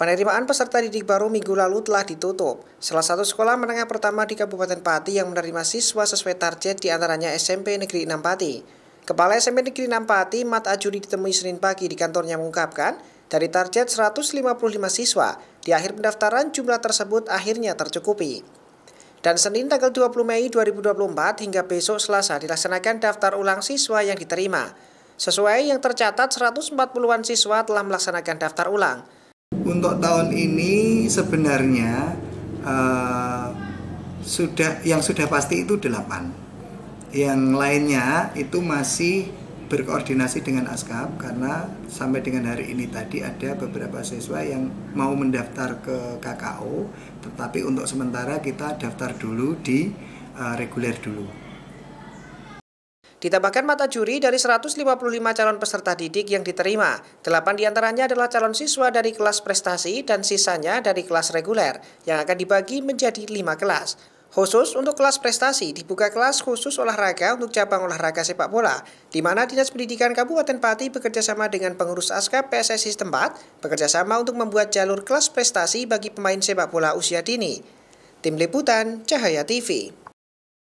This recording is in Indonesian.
Penerimaan peserta didik baru minggu lalu telah ditutup. Salah satu sekolah menengah pertama di Kabupaten Pati yang menerima siswa sesuai target di antaranya SMP Negeri 6 Pati. Kepala SMP Negeri 6 Pati, Mat Ajuri ditemui Senin pagi di kantornya mengungkapkan, dari target 155 siswa, di akhir pendaftaran jumlah tersebut akhirnya tercukupi. Dan Senin tanggal 20 Mei 2024 hingga besok Selasa dilaksanakan daftar ulang siswa yang diterima. Sesuai yang tercatat 140-an siswa telah melaksanakan daftar ulang. Untuk tahun ini sebenarnya uh, sudah yang sudah pasti itu 8. Yang lainnya itu masih berkoordinasi dengan ASKAP karena sampai dengan hari ini tadi ada beberapa siswa yang mau mendaftar ke KKO tetapi untuk sementara kita daftar dulu di uh, reguler dulu. Ditambahkan mata juri dari 155 calon peserta didik yang diterima, 8 di antaranya adalah calon siswa dari kelas prestasi dan sisanya dari kelas reguler yang akan dibagi menjadi 5 kelas. Khusus untuk kelas prestasi, dibuka kelas khusus olahraga untuk cabang olahraga sepak bola, di mana Dinas Pendidikan Kabupaten Pati bekerjasama dengan pengurus ASKA PSSI setempat, bekerjasama untuk membuat jalur kelas prestasi bagi pemain sepak bola usia dini. Tim Liputan, Cahaya TV